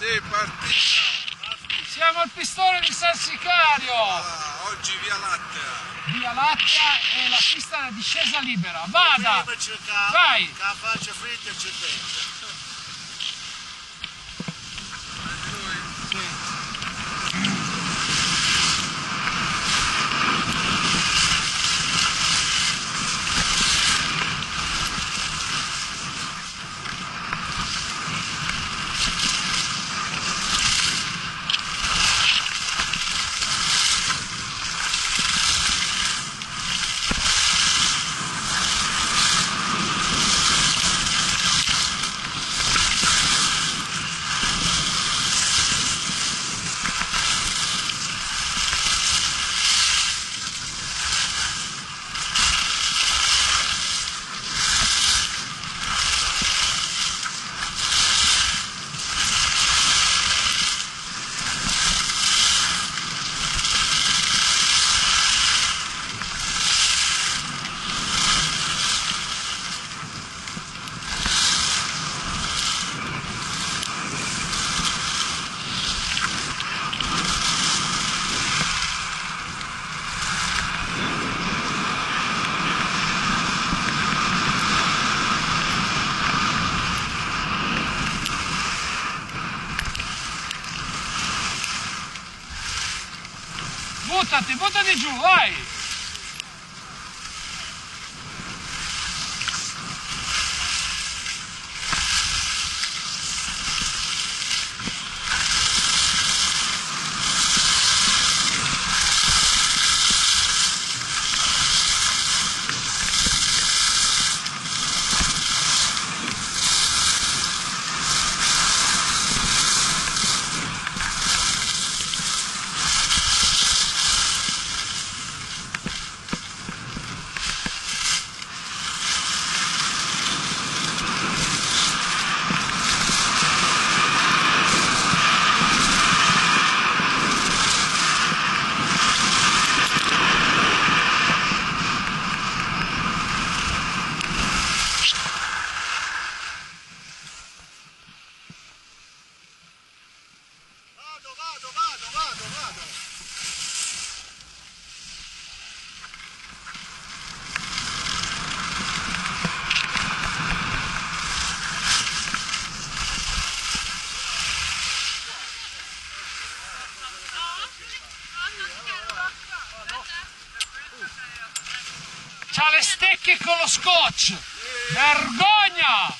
Sì, partita. Siamo al pistone di San Sicario. Ah, oggi via Lattea. Via Lattea e la pista è discesa libera. Vada! Vai! Faccia fritta e Bota-te, bota-te, Ju, vai! Stecche con lo scotch! Vergogna!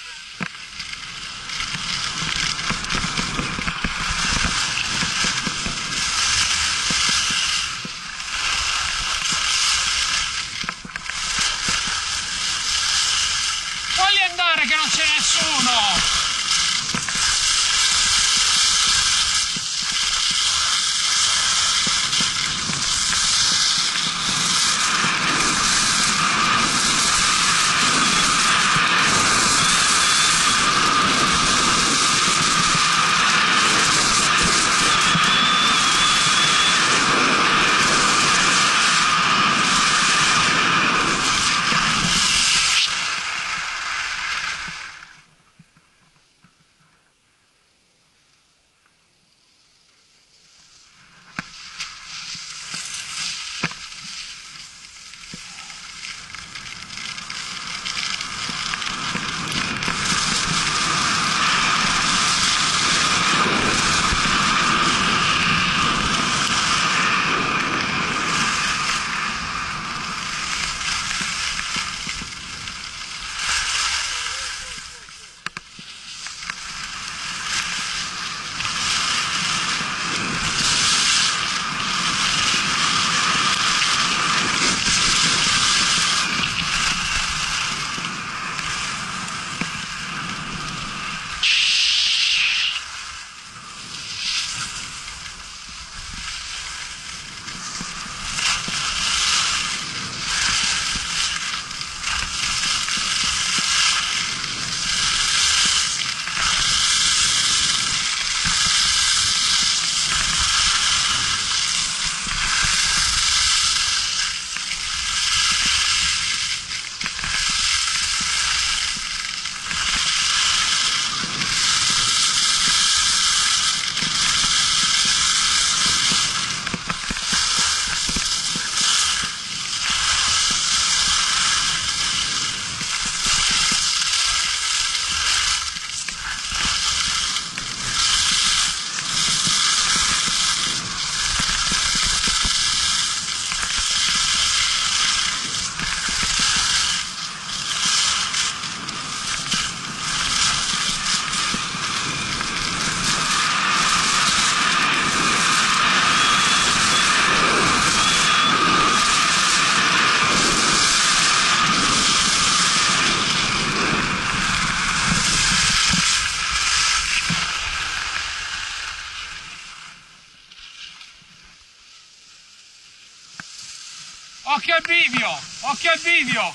Occhio al bivio, occhio al bivio.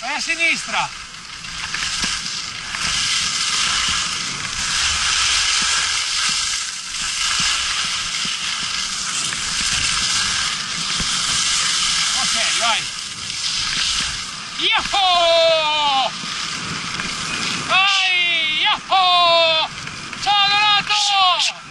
Vai a sinistra. Ok, vai. Yahoo! Vai, yahoo! Ciao Donato!